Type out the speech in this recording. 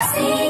See